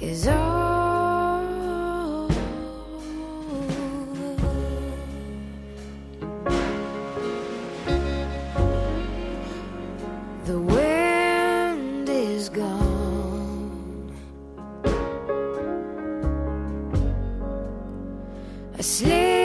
is over. The wind is gone. Asleep.